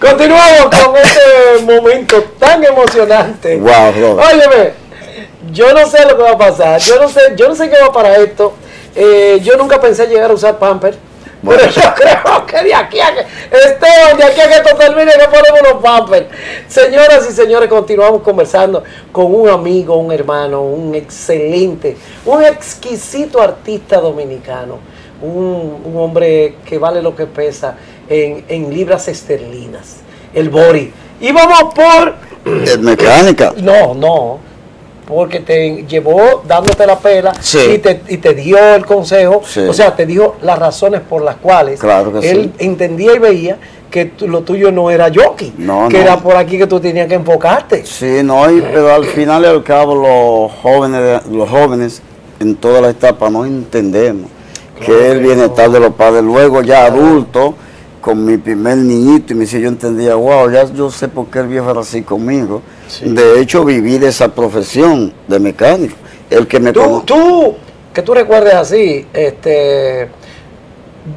Continuamos con este momento tan emocionante. Wow, bro. Óyeme, yo no sé lo que va a pasar. Yo no sé, yo no sé qué va para esto. Eh, yo nunca pensé llegar a usar pamper. Bueno. Pero yo creo que de aquí a que Esteban, de aquí a que esto termine, que ponemos los pampers. Señoras y señores, continuamos conversando con un amigo, un hermano, un excelente, un exquisito artista dominicano, un, un hombre que vale lo que pesa en, en libras esterlinas, el Bori. Y vamos por Eh, mecánica. no, no. Porque te llevó dándote la pela Sí. y, te, y te dio el consejo. Sí. O sea, te dijo las razones por las cuales Claro él entendía y veía que lo tuyo no era jockey. No, que no. era por aquí que tú tenías que enfocarte. Sí, no, y- pero al final y al cabo los jóvenes, los jóvenes en todas las etapas no entendemos que Claro es que el bienestar de los padres. Luego ya adulto, con mi primer niñito, y me dice, yo entendía, wow, ya yo sé por qué el viejo era así conmigo. Sí. De hecho, viví de esa profesión de mecánico. El que me Tú, cono- tú, que tú recuerdes así, este,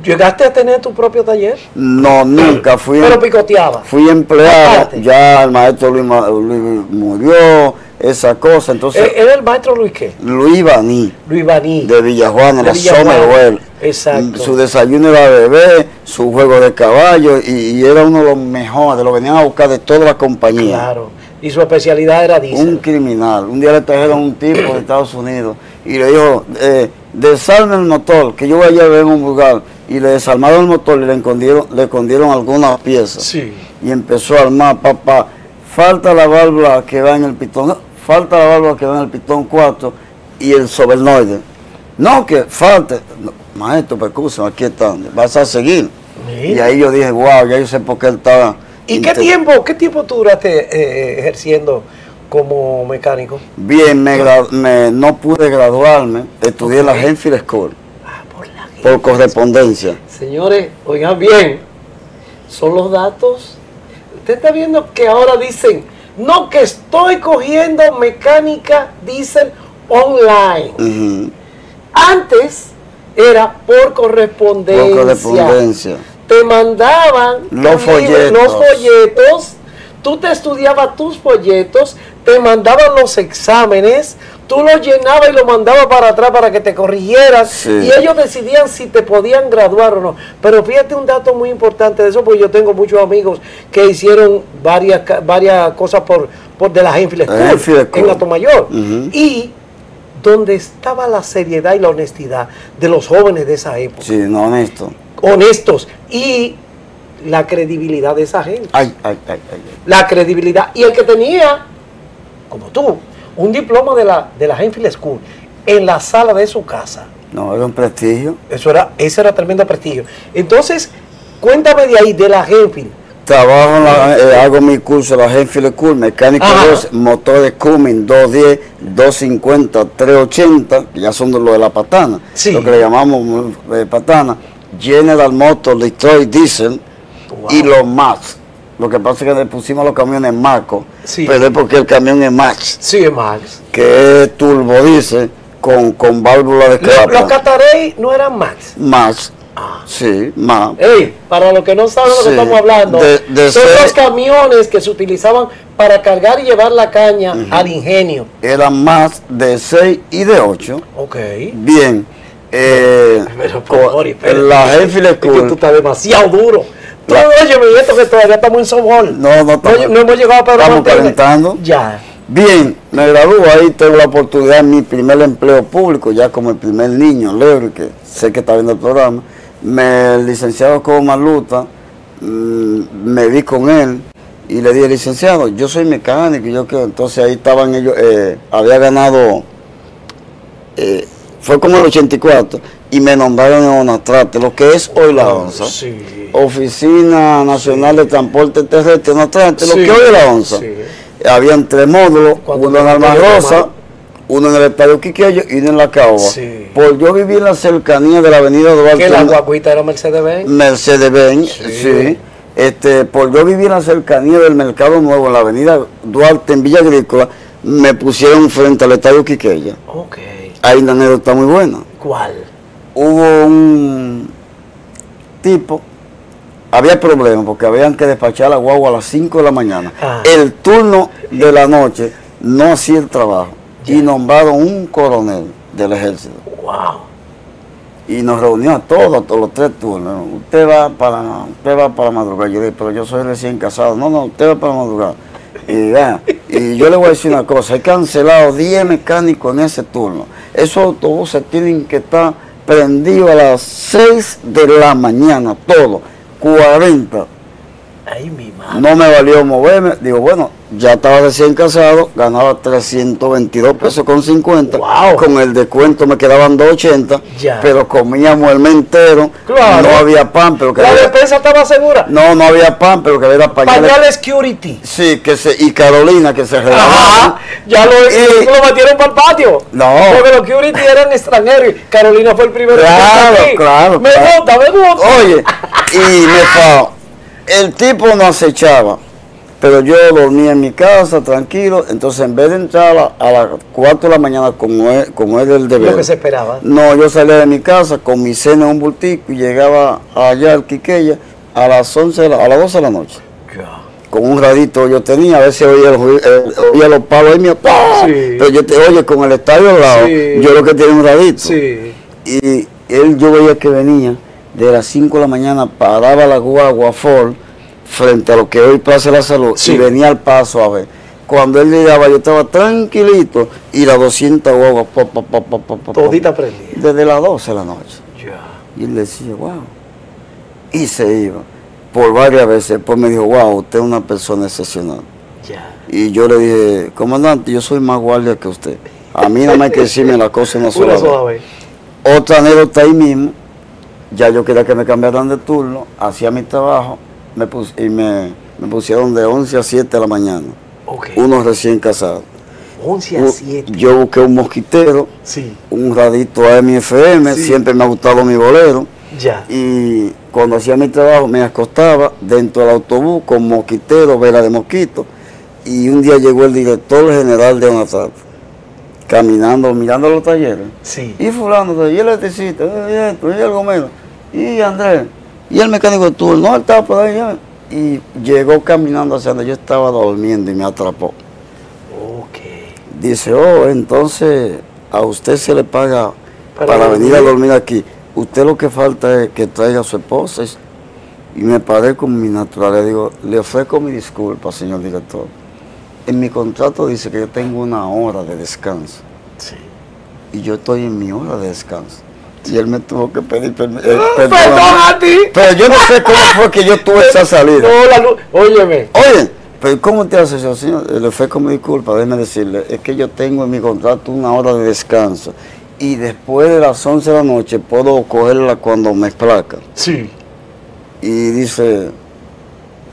llegaste a tener tu propio taller, No, nunca fui. pero picoteaba. Fui empleado, ya el maestro Luis, Ma- Luis murió, esa cosa, entonces Eh, ¿Era el maestro Luis qué? Luis Baní, Luis Baní. de Villajuana, Villajuana. Somerwell. Exacto. Su desayuno era bebé, su juego de caballo, y, y era uno de los mejores, lo venían a buscar de toda la compañía. Claro. Y su especialidad era Un criminal. Un día le trajeron un tipo de Estados Unidos y le dijo, eh, desarme el motor, que yo voy a ver un lugar. Y le desarmaron el motor y le escondieron, le escondieron algunas piezas. Sí. Y empezó a armar, papá, falta la válvula que va en el pitón, falta la válvula que va en el pitón 4 y el sobernoide. No, que falte. No, maestro, percusión, aquí están, vas a seguir. Y ahí yo dije, wow, ya yo sé por qué él estaba... ¿Y qué tiempo, qué tiempo tú duraste eh, ejerciendo como mecánico? Bien, me, me- no pude graduarme, estudié en la Enfield School Ah, por la por correspondencia. Señores, oigan bien, son los datos. Usted está viendo que ahora dicen, no que estoy cogiendo mecánica, dicen online. Antes era por correspondencia. Por correspondencia. Te mandaban Los libro, folletos. los folletos, tú te estudiabas tus folletos, te mandaban los exámenes, tú los llenabas y los mandabas para atrás para que te corrigieran Sí. y ellos decidían si te podían graduar o no. Pero fíjate un dato muy importante de eso, porque yo tengo muchos amigos que hicieron varias, varias cosas por, por de la Enfield School, Enfield School. en Atomayor. Ujú. Y donde estaba la seriedad y la honestidad de los jóvenes de esa época Sí, no, honesto. honestos y la credibilidad de esa gente. Ay, ay. ay. La credibilidad. Y el que tenía, como tú, un diploma de la, de la Enfield School en la sala de su casa. No, era un prestigio. Eso era, ese era tremendo prestigio. Entonces, cuéntame de ahí, de la Enfield. Trabajo, en la- eh, hago mi curso en la Enfield School, mecánico Ajá. 2, motores Cummins 210, 250, 380, que ya son de lo de la patana, Sí. lo que le llamamos eh, patana, General Motors, Detroit Diesel Wow. y los Max. Lo que pasa es que le pusimos los camiones Marco, Sí. pero es porque el camión es Max, Sí, Max. que es turbo diésel con, con válvula de Los, los escape. Catarey no eran Max. Max, Ah. sí, Max. Ey, para los que no saben lo que Sí, estamos hablando, de- de son ser- los camiones que se utilizaban para cargar y llevar la caña al ingenio. Eran más de 6 y de 8. Ok. Bien. Eh, Pero, por favor, la Enfield Es que tú estás demasiado duro. La- óyeme, y esto que todavía estamos en softball. No, no estamos- no hemos llegado a Pedro estamos Martínez. calentando. Ya. Bien, me gradúo ahí, tengo la oportunidad en mi primer empleo público, ya como el primer niño, Leo, que sé que está viendo el programa. Me licenciado como Maluta, mm, me vi con él y le dije, licenciado, yo soy mecánico, yo que entonces ahí estaban ellos, eh, había ganado, eh, fue como el 84, y me nombraron en Onatrate, lo que es hoy la onza. Sí. Oficina Nacional de Transporte Terrestre, Onatrate, lo que hoy es la onza. sí. Habían tres módulos, uno en Alma Rosa, uno en el Estadio Quiqueyo y uno en La Caoba. Sí. Por yo vivir en la cercanía de la avenida Duarte, Que la guaguita era Mercedes-Benz. Mercedes-Benz, Sí. sí. Este, por yo vivir en la cercanía del Mercado Nuevo, en la avenida Duarte, en Villa Agrícola, me pusieron frente al Estadio Quiqueya. Ok. Ahí la anécdota muy buena. ¿Cuál? Hubo un tipo había problemas porque habían que despachar la guagua a las 5 de la mañana. Ah. El turno de la noche no hacía el trabajo y nombraron un coronel del ejército Wow. y nos reunió a todos, a todos los tres turnos. Usted va para, usted va para madrugar. Yo dije, pero yo soy recién casado. No, no, usted va para madrugar. Y, vea, y yo le voy a decir una cosa, he cancelado 10 mecánicos en ese turno. Esos autobuses tienen que estar prendidos a las 6 de la mañana, todos, 40. Ay, mi madre. No me valió moverme. Digo, bueno, ya estaba recién casado, ganaba 322 pesos con 50. Wow. Con el descuento me quedaban 280. Ya. Pero comíamos el mes entero. Claro. No había pan, pero que La había- despensa estaba segura. No, no había pan, pero que había pañales. Pañales Security. Sí, que se, y Carolina que se Ajá. regalaban. Ya lo, Y- lo metieron para el patio. No. Porque los Security eran extranjeros. y Carolina fue el primero. que Claro, aquí. claro, Me claro. gusta, me gusta. Oye, y me el tipo no acechaba, pero yo dormía en mi casa tranquilo, entonces en vez de entrar a, la- a las 4 de la mañana como es, como es el deber, Lo que se esperaba. no, yo salía de mi casa con mi cena en un bultico y llegaba allá al Quiqueya a las 11, de la- a las 12 de la noche. Con un radito yo tenía, a veces oía, el el- oía los palos ahí mío. Sí. pero yo te oye con el estadio al lado, Sí. yo lo que tenía un radito Sí. y él yo veía que venía de las 5 de la mañana, paraba la guagua Ford frente a lo que hoy Plaza de la Salud Sí. y venía al paso a ver. Cuando él llegaba yo estaba tranquilito y las 200 guaguas pa, pa, pa, pa, pa, pa, pa, Todita prendida. desde las 12 de la noche. Ya. Y él decía, wow. Y se iba. Por varias veces, pues me dijo, wow, usted es una persona excepcional. Ya. Y yo le dije, comandante, yo soy más guardia que usted. A mí nada más hay que decirme la cosa una sola Una vez. sola vez. Otra anécdota ahí mismo, ya yo quería que me cambiaran de turno, hacía mi trabajo me pus- y me, me pusieron de 11 a 7 de la mañana, Ok. uno recién casado. 11 a U- 7. Yo busqué un mosquitero, Sí. un radito AM FM, Sí. siempre me ha gustado mi bolero. Ya. Y cuando hacía mi trabajo me acostaba dentro del autobús con mosquitero, vela de mosquito. Y un día llegó el director general de ONATAT, caminando, mirando los talleres. Sí. Y fulano, y el electricista, y esto, y algo menos. Y Andrés, y el mecánico turno, no, él estaba por ahí. ya. Y llegó caminando hacia donde yo estaba durmiendo y me atrapó. Ok. Dice, oh, entonces a usted se le paga Para para, venir a dormir. aquí. Usted lo que falta es que traiga a su esposa. Y me paré con mi natural. Le digo, le ofrezco mi disculpa, señor director. En mi contrato dice que yo tengo una hora de descanso. Sí. Y yo estoy en mi hora de descanso. Y él me tuvo que pedir permi- eh, Perdón perdón. a ti. Pero yo no sé cómo fue que yo tuve esa salida. Óyeme. Oye, pero ¿cómo te hace eso, señor? Le ofrezco mi disculpa, déjeme decirle, es que yo tengo en mi contrato una hora de descanso y después de las 11 de la noche puedo cogerla cuando me placa. Sí. Y dice,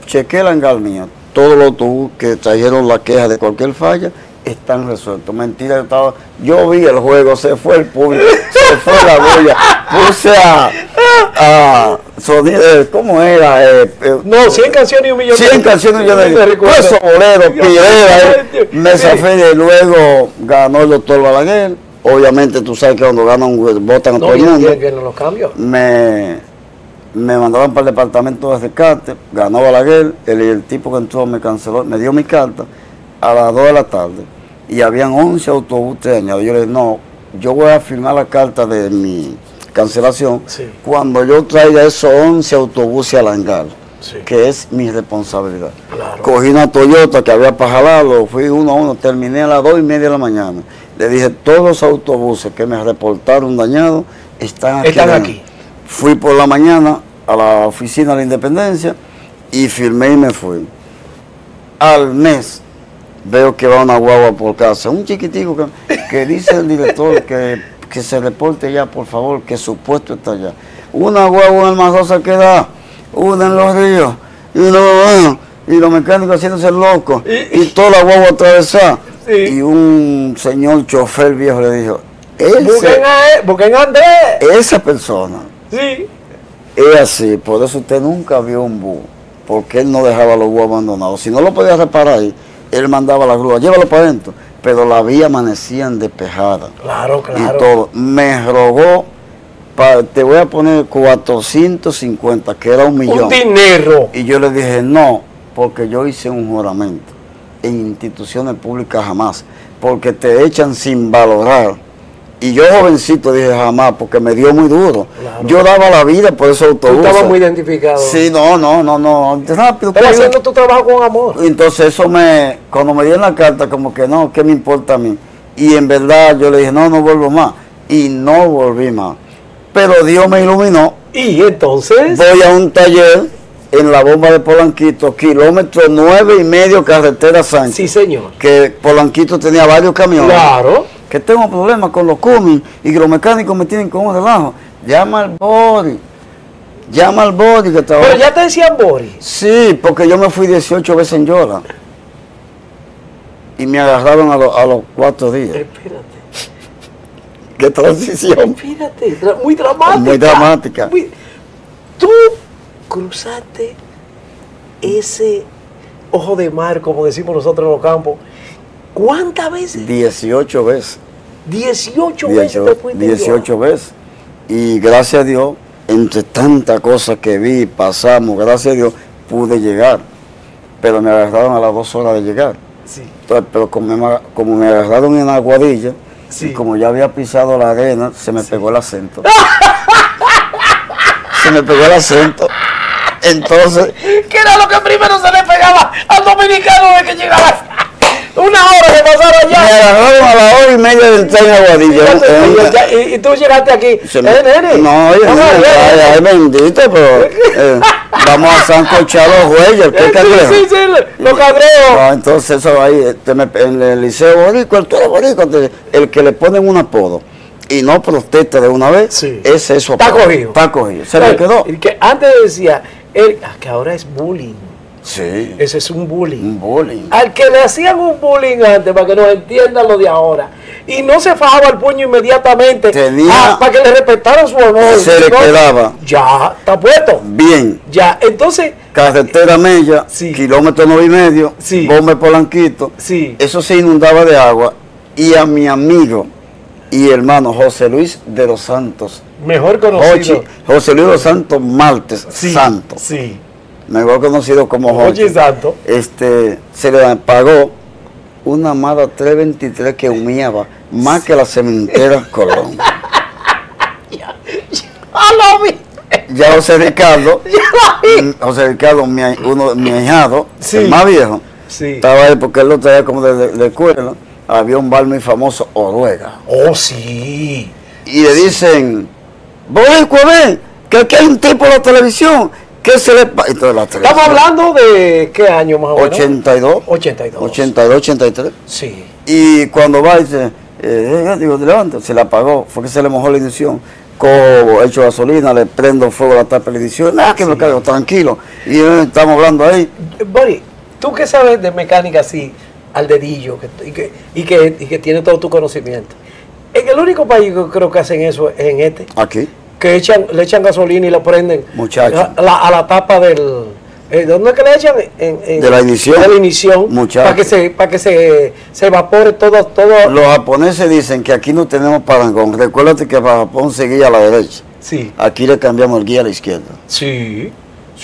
chequé la engal mía, todos los autobús que trajeron la queja de cualquier falla están resueltos. Mentira, yo estaba, yo vi el juego, se fue el público, se fue la bulla, puse a, a sonido, eh, ¿cómo era? Eh, eh, No, 100 canciones y un millón 100 canciones yo Me le recuerdo. Eso bolero, pirera, eh. me Sí. zafé y luego ganó el doctor Balaguer. Obviamente tú sabes que cuando ganan votan a No, todo el mundo. vienen los cambios. Me, me mandaron para el departamento de rescate, ganó Balaguer, el, el tipo que entró me canceló, me dio mi carta a las 2 de la tarde y habían 11 autobuses añadidos. Yo le dije, no, yo voy a firmar la carta de mi cancelación Sí. cuando yo traiga esos 11 autobuses al hangar Sí. que es mi responsabilidad. Claro. Cogí una Toyota que había para jalarlo, fui uno a uno, terminé a las dos y media de la mañana. Le dije, todos los autobuses que me reportaron dañados están aquí. Están adentro". aquí. Fui por la mañana a la oficina de la Independencia y firmé y me fui. Al mes veo que va una guagua por casa, un chiquitico que, que dice el director que, que se reporte ya, por favor, que su puesto está allá. Una guagua en el Mazosa que da, una en los ríos, y, uno, y los mecánicos haciéndose locos, y toda la guagua atravesada. Sí. Y un señor chofer viejo le dijo, "Ese- busquen a Andrés. esa persona Sí. es así, por eso usted nunca vio un búho, porque él no dejaba los búhos abandonados. Si no lo podía reparar ahí, él mandaba la grúa, llévalo para adentro, pero la vía amanecían despejada Claro, claro. y todo. Me rogó pa- te voy a poner 450, que era un millón. Un dinero. Y yo le dije, no, porque yo hice un juramento. En instituciones públicas jamás. Porque te echan sin valorar. Y yo jovencito dije jamás, porque me dio muy duro. Claro. Yo daba la vida por esos Tú autobuses. estabas muy identificado. Sí, no, no, no, no. Rápido. Pero haciendo tu trabajo con amor. entonces eso me, cuando me dieron la carta, como que no, ¿qué me importa a mí? Y en verdad yo le dije, no, no vuelvo más. Y no volví más. Pero Dios me iluminó. Y entonces. Voy a un taller en la bomba de Polanquito, kilómetro nueve y medio carretera Sánchez. Sí, señor. Que Polanquito tenía varios camiones. Claro. Que tengo problemas con los cumis y que los mecánicos me tienen con un relajo. Llama al body. Llama al body que trabaja. Pero ya te decían Boris. Sí, porque yo me fui 18 veces en Yola. Y me agarraron a, lo- a los cuatro días. Espérate. ¿Qué transición? Espérate. Muy dramática. Muy dramática. Muy- Tú cruzaste ese ojo de mar, como decimos nosotros en los campos. ¿Cuántas veces? 18 veces. 18 veces te 18, fuiste. 18 veces. Y gracias a Dios, entre tantas cosas que vi, pasamos, gracias a Dios, pude llegar. Pero me agarraron a las dos horas de llegar. Sí. Entonces, pero como me, como me agarraron en Aguadilla, Sí. y como ya había pisado la arena, se me pegó el acento. se me pegó el acento. Entonces, ¿Qué era lo que primero se le pegaba al dominicano de que llegaba? Una hora de pasar me allá. agarraron a la hora y media del tren a Aguadilla. Fíjate, En- y, ya- tú llegaste aquí. se me- eh, no, oye, Vamos nene, allá. ay, bendito, pero eh, vamos a sancochar los Eh, ¿qué cangrejo? sí, sí, los cabreos. No, entonces eso ahí, este, me- en el liceo tú eres boricua, te- el que le ponen un apodo y no protesta de una vez, Sí. ese es su Está cogido. Está cogido. Se le quedó. Y que antes decía, él, ah, que ahora es bullying. Sí. Ese es un bullying. Un bullying. Al que le hacían un bullying antes, para que nos entiendan lo de ahora, y no se fajaba el puño inmediatamente, Tenía- ah, para que le respetaran su honor. Se le quedaba. Ya, está puesto. Bien. Ya, entonces, Carretera Mella, Sí. kilómetro nueve y medio, Sí. Polanquito. sí. Eso se inundaba de agua. Y a mi amigo y hermano José Luis de los Santos, Mejor conocido. José Luis de los Santos Maltes, Sí, Santo, Sí. Mejor conocido como Jochi. Santo. este, se le pagó una Mada 323 que humeaba más que la cementera Colón. ¡Ah, lo vi! Ya José Ricardo, ¡Ya lo vi! mm, José Ricardo, mi, uno, mi ahijado, Sí. el más viejo, Sí. estaba ahí porque él lo traía como de, de- de escuela. Había un bar muy famoso, Oruega. Oh, sí. Y le dicen, Boricua, ven, que aquí hay un tipo en la televisión, que se le pa-". Entonces la televisión, Estamos hablando de qué año más o menos? 82, 82. 82, 83. Sí. Y cuando va, dice, eh, eh, digo, levanta, se la apagó, fue que se le mojó la edición. Cojo, echo gasolina, le prendo fuego a la tapa de la edición, nada que me caigo, tranquilo. Y eh, estamos hablando ahí. Boris, tú que sabes de mecánica así, al dedillo, que- y, que, y, que, y que tiene todo tu conocimiento. En el único país que creo que hacen eso es en este, Aquí. Que echan, le echan gasolina y lo prenden a la, a la tapa del... eh, ¿Dónde es que le echan? En- en- De la ignición. De la ignición. Para que, se, para que se, se evapore todo. todo Los japoneses dicen que aquí no tenemos parangón. Recuérdate que para Japón seguía a la derecha. Sí. Aquí le cambiamos el guía a la izquierda. Sí.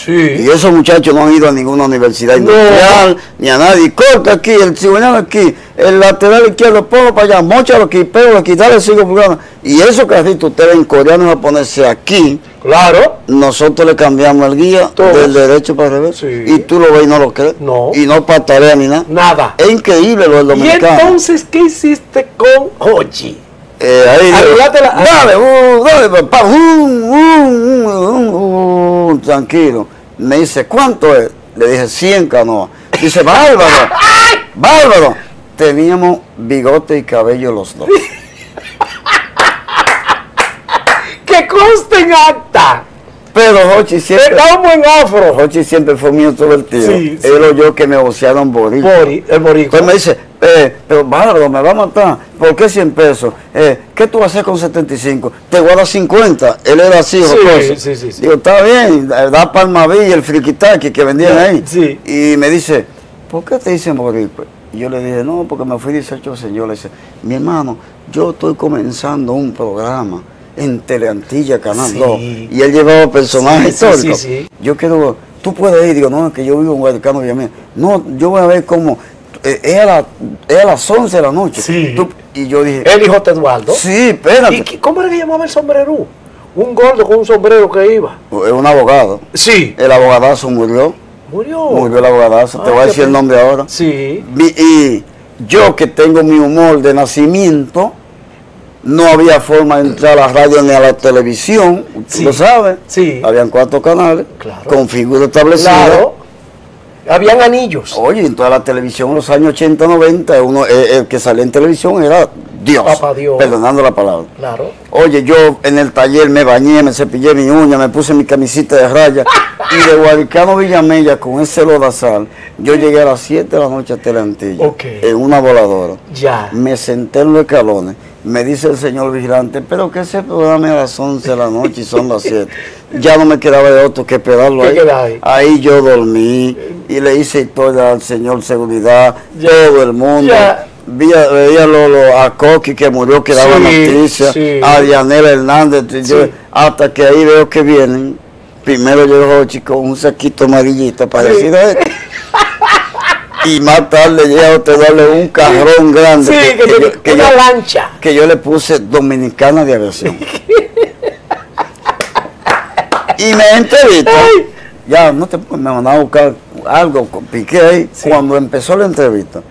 Y esos muchachos no han ido a ninguna universidad No. industrial, ni a nadie. Corta aquí, el cigüeñal aquí, el lateral izquierdo, ponlo para allá, mochalo aquí, pégalo aquí, dale cinco pulgadas. Y esos carritos, ustedes en coreano y japoneses aquí, Claro. nosotros le cambiamos el guía Todos. del derecho para el revés. Sí. Y tú lo ves y no lo crees. No. Y no patarea ni nada. Nada. Es increíble lo del Y dominicano. entonces, ¿qué hiciste con Hochi? Eh, ahí dale, uh, dale, papá, uh, uh, uh, tranquilo. Me dice, ¿cuánto es? Le dije, 100 canoas. Dice, bárbaro, bárbaro. Teníamos bigote y cabello los dos. Que conste en acta. Pero Jochi siempre, Era un buen afro. Jochi siempre fue muy introvertido. Sí, sí. Él o yo que negociaron boricua. Bori, el boricua. Entonces me dice, eh, pero bárbaro, me va a matar. ¿Por qué 100 pesos? Eh, ¿Qué tú vas a hacer con 75? Te voy a dar 50. Él era así, Sí, sí, sí, sí. Digo, está bien, da Palmaví y el friquitaki que vendían ahí. sí. Y me dice, ¿por qué te dicen boricua? Y yo le dije, no, porque me fui 18 señor. Le dice, mi hermano, yo estoy comenzando un programa en Teleantilla, Canal Sí. 2. Y él llevaba personajes históricos. Yo quiero, tú puedes ir, digo, no, es que yo vivo en Villamil. No, yo voy a ver cómo, es, a la- es a las 11 de la noche. Sí. Tú- y yo dije, El hijo de Eduardo. sí, espérate. ¿Y qué- cómo era que llamaba el sombrero? Un gordo con un sombrero que iba. Es un abogado. Sí. El abogadazo murió. Murió. Murió el abogadazo. Te Ah, voy a decir el nombre ahora. Sí. Y yo que tengo mi humor de nacimiento, no había forma de entrar a la radio ni a la televisión, tú Sí. lo sabes. Sí. Habían cuatro canales Claro. con figura establecida. Claro. Habían anillos. Oye, en toda la televisión en los años 80, 90, uno, eh, el que salía en televisión era Dios, Papá Dios. perdonando la palabra. Claro. Oye, yo en el taller me bañé, me cepillé mi uña, me puse mi camisita de raya y de Guadicano Villamella con ese lodazal, yo llegué a las 7 de la noche a Teleantilla Ok. en una voladora. Ya. Me senté en los escalones. Me dice el señor vigilante, pero que ese programa a las 11 de la noche y son las 7. Ya no me quedaba de otro que esperarlo ¿Qué ahí. ahí? Ahí yo dormí y le hice historia al señor seguridad, Ya. todo el mundo. Ya. Veía, veía lo, lo- a Coqui que murió, que daba Sí, noticias, sí. a Dianela Hernández, yo- hasta que ahí veo que vienen. Primero llegó Rochi con un saquito amarillito Sí. decir "Ay". Y más tarde llega a usted darle un carrón grande. Que, que una yo- lancha. que yo le puse Dominicana de Aviación. y me entrevista. Ay. Ya, no te me mandaba a buscar algo, piqué ahí. Sí. Cuando empezó la entrevista,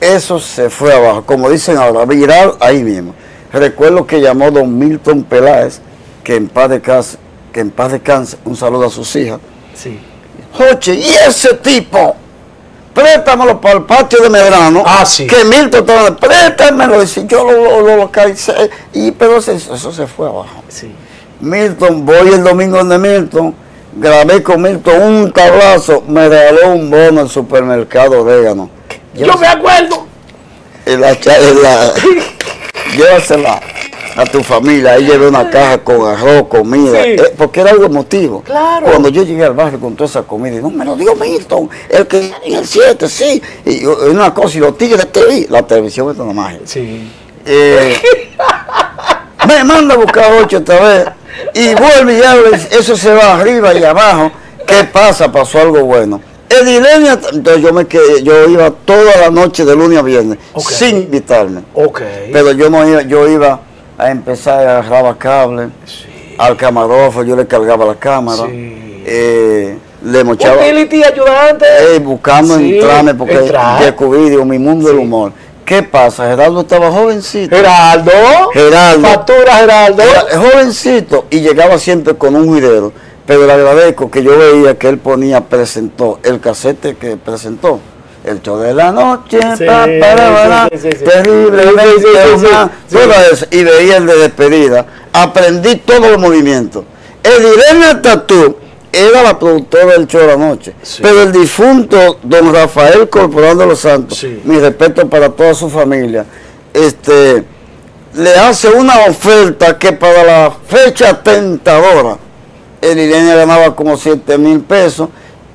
eso se fue abajo. Como dicen ahora, viral ahí mismo. Recuerdo que llamó don Milton Peláez, que en paz descanse, que en paz descanse, un saludo a sus hijas. Sí. Joche, y ese tipo, préstamelo para el patio de Medrano. Ah, sí. Que Milton estaba, préstamelo. Y si yo lo, lo, lo y, pero eso, eso se fue abajo. Sí. Milton, voy el domingo de Milton, grabé con Milton un tablazo, me regaló un bono al supermercado Orégano. Yo me acuerdo. En la, en la- llévasela a tu familia. Ahí llevé una caja con arroz, comida, Sí. eh, porque era algo emotivo. Claro. Cuando yo llegué al barrio con toda esa comida, y no me lo dio Milton, el que en el 7, sí. Y una cosa, y los tigres de TV, la televisión es una magia. Sí. Eh, me manda a buscar ocho otra vez y vuelve y habla, eso se va arriba y abajo. ¿Qué pasa? Pasó algo bueno. Entonces yo me quedé, yo iba toda la noche de lunes a viernes sin invitarme. Ok. Pero yo no iba, yo iba a empezar a agarrar cable sí. al camarógrafo, yo le cargaba la cámara, Sí. eh, le mochaba Utility ayudante. eh, buscando Sí, entrarme porque entrar. descubrí digo, mi mundo del humor. ¿Qué pasa? Gerardo estaba jovencito. Geraldo. Geraldo. Factura, Geraldo. Era jovencito y llegaba siempre con un juidero. Pero le agradezco que yo veía que él ponía, presentó el casete que presentó. El show de la noche, eso. Y veía el de despedida. Aprendí todos los movimientos. Edilena Tatú era la productora del show de la noche. Sí. Pero el difunto don Rafael Corporal de los Santos, Sí. mi respeto para toda su familia, este le hace una oferta que para la fecha tentadora, el Irene ganaba como 7 mil pesos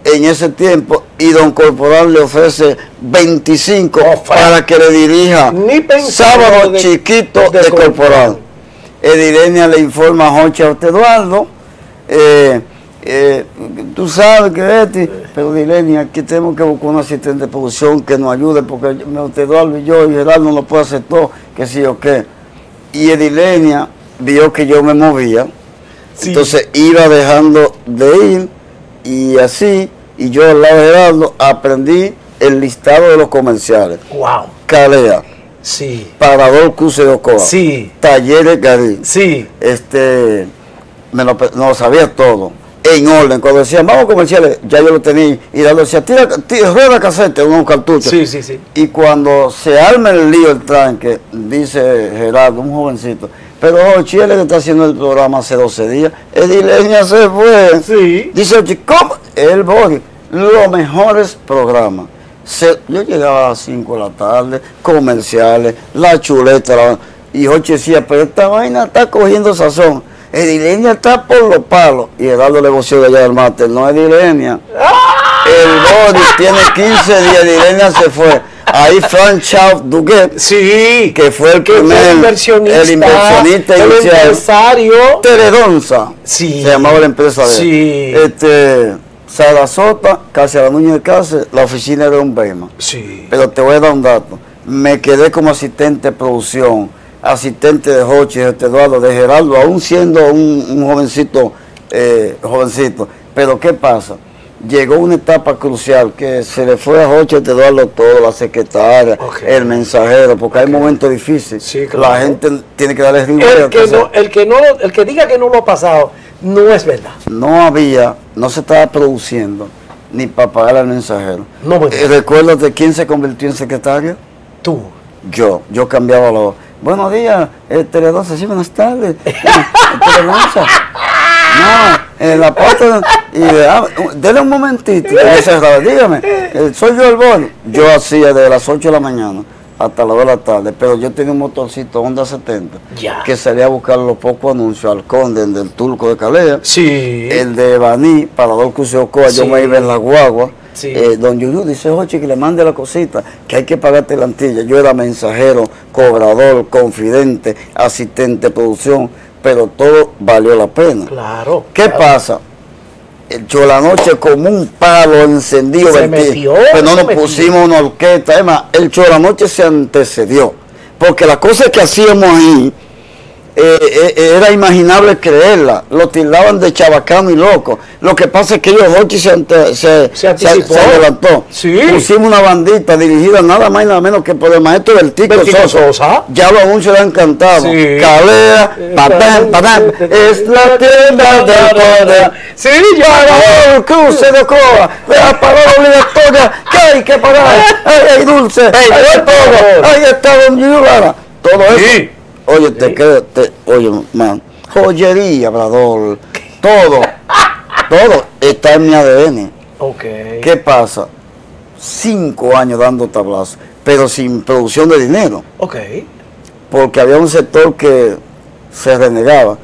en ese tiempo y don Corporal le ofrece 25 Oferta. para que le dirija Ni sábado de- chiquito de de, Corporal. Corporal. Edilenia le informa a Joche a Eduardo, eh, eh, tú sabes que este, pero Edilenia, aquí tenemos que buscar un asistente de producción que nos ayude, porque Eduardo y yo y Gerardo no lo puede hacer todo, que sí o qué. Y Edilenia vio que yo me movía, Sí. entonces iba dejando de ir y así, y yo al lado de Gerardo aprendí el listado de los comerciales. Wow. Calea, Sí. Parador Cuse de Ocoa, Sí. Talleres Garín, Sí. este, me lo, no lo sabía todo, en orden. Cuando decían, vamos comerciales, ya yo lo tenía, y Gerardo decía, tira, tira rueda casete, unos cartuchos. Sí, sí, sí. Y cuando se arma el lío, el tranque, dice Gerardo, un jovencito, pero Ochi, él está haciendo el programa hace 12 días, Edileña se fue. Sí. Dice Ochi, ¿cómo? El Bogi, los mejores programas. Se- yo llegaba a las 5 de la tarde, comerciales, la chuleta, la- y Ochi decía, pero esta vaina está cogiendo sazón. Edileña está por los palos. Y Gerardo le voció de allá del máster, no Edileña. El Boris tiene 15 días, Edilenia se fue. Ahí Frank Charles Duguet, Sí. que fue el primer el inversionista, el inversionista el inicial. empresario. Teledonza, Sí. se llamaba la empresa de él. Sí. Este, Sarasota, casi a la Núñez de Cáceres, la oficina era un Bema. Sí. Pero te voy a dar un dato. Me quedé como asistente de producción, asistente de Hochi, de Eduardo, de Gerardo, aún siendo un, un jovencito, eh, jovencito. Pero ¿qué pasa? Llegó una etapa crucial que se le fue a Hochi, de Eduardo todo, la secretaria, el mensajero, porque hay momentos difíciles. Sí, claro. La gente tiene que darle rigor. El que, no, el, que no, el que diga que no lo ha pasado, no es verdad. no había, no se estaba produciendo ni para pagar al mensajero. No me Eh, ¿Recuerdas quién se convirtió en secretario? Tú. Yo, yo cambiaba los. Buenos días, eh, Teledosa, sí, buenas tardes. Eh, Teledosa. No, en la parte. Y, ah, dele un momentito. Yo dígame, eh, soy yo el bol. Yo hacía de las 8 de la mañana hasta las 2 de la tarde, pero yo tenía un motorcito Honda 70 Ya. que salía a buscar los pocos anuncios al Conde, el del Turco de Calea. Sí. El de Baní, para dos de Ocoa, yo Sí. me iba en la guagua. Sí. Eh, don Yuyu dice, oye, que le mande la cosita, que hay que pagarte la antilla. Yo era mensajero, cobrador, confidente, asistente de producción, pero todo valió la pena. Claro. ¿Qué claro. pasa? Yo la noche como un palo encendido. Se metió, Pues no nos metió. pusimos una orquesta. Es más, el show de la noche se antecedió. Porque las cosas que hacíamos ahí eh, eh, era imaginable creerla. Lo tildaban de chabacano y loco. Lo que pasa es que ellos Hochi se, ante- se, Se se adelantó. Sí. Pusimos una bandita dirigida nada más y nada menos que por el maestro del Tico Sosa. Sosa. Ya los anuncios le han cantado. Sí. Calea, patán, patán, es la tienda del poder. Sí, ya. Para el cruce de coa, la parada obligatoria que hay que pagar. Ay, hay dulce, de por todo, ahí está Don Yurara. Todo eso. Sí. Oye, te creo, te, oye, man, joyería, Brador, todo, todo está en mi ADN. Ok. ¿Qué pasa? Cinco años dando tablazo, pero sin producción de dinero Ok. porque había un sector que se renegaba.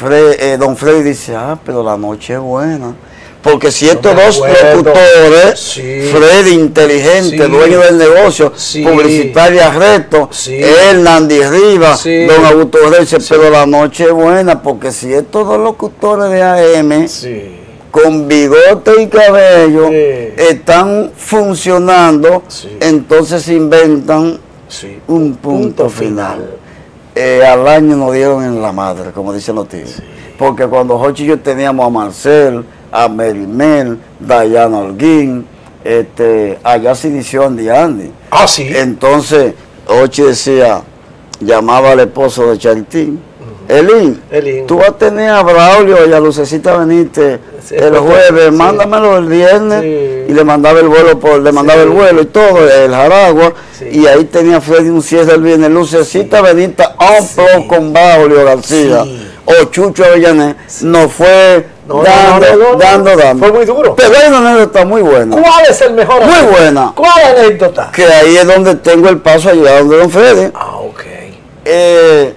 Fre- eh, don Freddy dice, ah, pero la noche es buena. Porque si estos dos locutores, Sí. Freddy inteligente, Sí. dueño del negocio, Sí. publicitaria reto, Nandy Rivas, don Augusto Reyes, pero la noche es buena, porque si estos dos locutores de AM, con bigote y cabello, están funcionando, entonces inventan un punto, final. Eh, al año nos dieron en la madre, como dicen los tíos. Porque cuando Jochi y yo teníamos a Marcel, a Merimel, Dayana Holguín, este, allá se inició Andy Andy. Ah, sí. Entonces, Jochi decía, llamaba al esposo de Chartín, Elín, Elín. tú vas a tener a Braulio y a Lucecita Benítez Sí, el sí. jueves, mándamelo el viernes Sí. y le mandaba el vuelo por, le mandaba el vuelo y todo, el Jaragua, y ahí tenía Freddy un cierre el viernes, Lucecita Benítez, Amplo con Braulio García, o Chucho Avellané, nos fue No, dando, no, dando, dando. Fue muy duro. Pero hay una anécdota muy buena, ¿Cuál es el mejor? muy buena, ¿Cuál anécdota? que ahí es donde tengo el paso a llegar donde don Freddy. Ah, ok. Eh,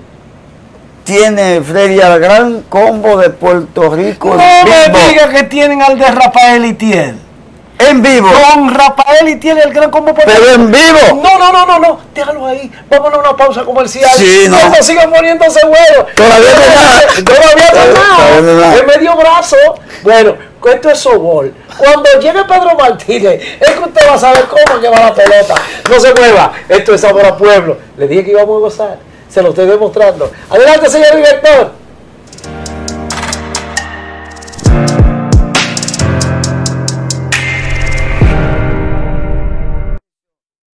tiene Freddy al gran combo de Puerto Rico No me vivo. diga que tienen al de Rafael Itiel. En vivo. Con Rafael Itiel el gran combo por Pero en vivo. No, no, no, no, no. Déjalo ahí. Vámonos a una pausa comercial. Sí, no. No sigan poniéndose huevos. Todavía no. Todavía no nada. El medio brazo. Bueno, esto es sobol. Cuando llegue Pedro Martínez, es que usted va a saber cómo que va la pelota. No se mueva. Esto es Sabor a Pueblo. Le dije que íbamos a gozar. Se lo estoy demostrando. Adelante, señor director.